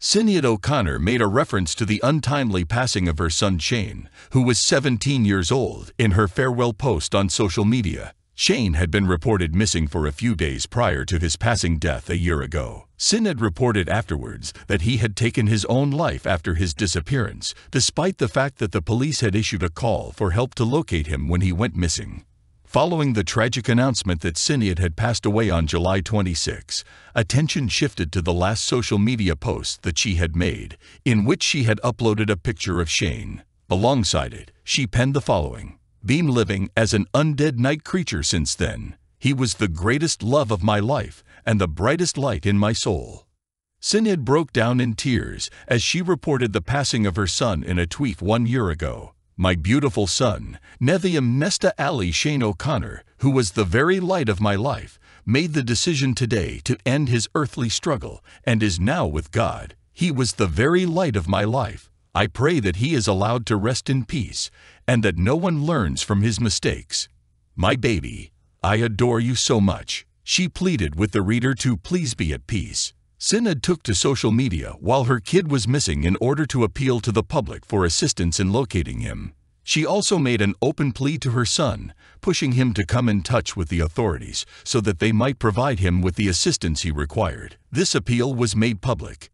Sinead O'Connor made a reference to the untimely passing of her son Shane, who was 17 years old, in her farewell post on social media. Shane had been reported missing for a few days prior to his passing death a year ago. Sinead reported afterwards that he had taken his own life after his disappearance, despite the fact that the police had issued a call for help to locate him when he went missing. Following the tragic announcement that Sinead had passed away on July 26, attention shifted to the last social media post that she had made, in which she had uploaded a picture of Shane. Alongside it, she penned the following Been living as an undead night creature since then. He was the greatest love of my life and the brightest light in my soul. Sinead broke down in tears as she reported the passing of her son in a tweet one year ago. My beautiful son, Nevi'im Nesta Ali Shane O'Connor, who was the very light of my life, made the decision today to end his earthly struggle and is now with God. He was the very light of my life. I pray that he is allowed to rest in peace and that no one learns from his mistakes. My baby, I adore you so much. She pleaded with the reader to please be at peace. Sinead took to social media while her kid was missing in order to appeal to the public for assistance in locating him. She also made an open plea to her son, pushing him to come in touch with the authorities so that they might provide him with the assistance he required. This appeal was made public.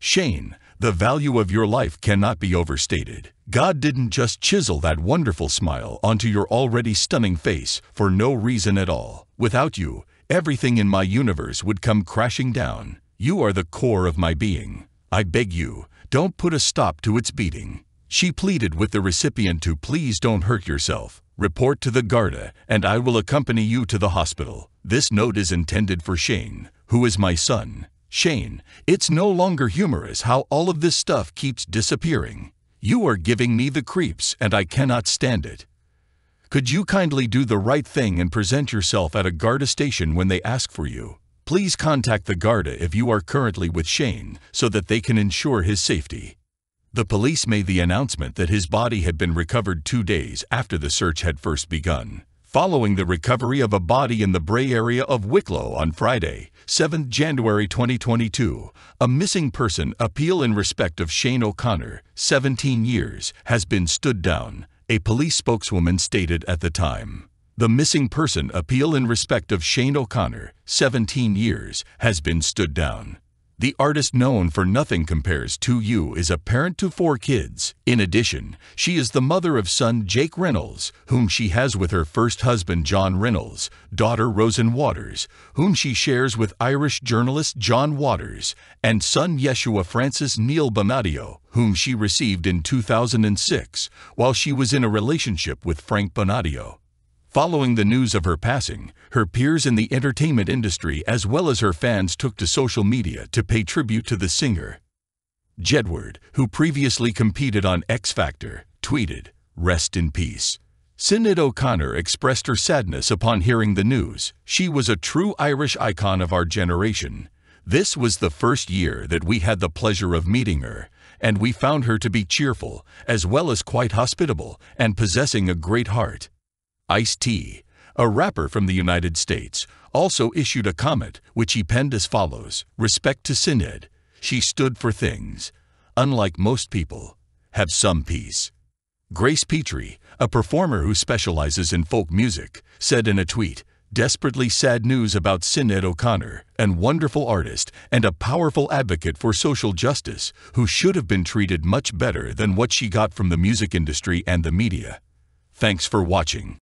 Shane, the value of your life cannot be overstated. God didn't just chisel that wonderful smile onto your already stunning face for no reason at all. Without you, everything in my universe would come crashing down. You are the core of my being. I beg you, don't put a stop to its beating. She pleaded with the recipient to please don't hurt yourself. Report to the Garda, and I will accompany you to the hospital. This note is intended for Shane, who is my son. Shane, it's no longer humorous how all of this stuff keeps disappearing. You are giving me the creeps, and I cannot stand it. Could you kindly do the right thing and present yourself at a Garda station when they ask for you? Please contact the Garda if you are currently with Shane so that they can ensure his safety. The police made the announcement that his body had been recovered two days after the search had first begun, following the recovery of a body in the Bray area of Wicklow on Friday, 7 January 2022. A missing person appeal in respect of Shane O'Connor, 17 years, has been stood down, a police spokeswoman stated at the time. The missing person appeal in respect of Shane O'Connor, 17 years, has been stood down. The artist known for Nothing Compares to You is a parent to four kids. In addition, she is the mother of son Jake Reynolds, whom she has with her first husband John Reynolds, daughter Roisin Waters, whom she shares with Irish journalist John Waters, and son Yeshua Francis Neil Bonadio, whom she received in 2006 while she was in a relationship with Frank Bonadio. Following the news of her passing, her peers in the entertainment industry as well as her fans took to social media to pay tribute to the singer. Jedward, who previously competed on X Factor, tweeted, Rest in peace. Sinead O'Connor expressed her sadness upon hearing the news. She was a true Irish icon of our generation. This was the first year that we had the pleasure of meeting her, and we found her to be cheerful, as well as quite hospitable, and possessing a great heart. Ice-T, a rapper from the United States, also issued a comment which he penned as follows Respect to Sinead. She stood for things. Unlike most people, have some peace. Grace Petrie, a performer who specializes in folk music, said in a tweet, Desperately sad news about Sinead O'Connor, an wonderful artist and a powerful advocate for social justice, who should have been treated much better than what she got from the music industry and the media. Thanks for watching.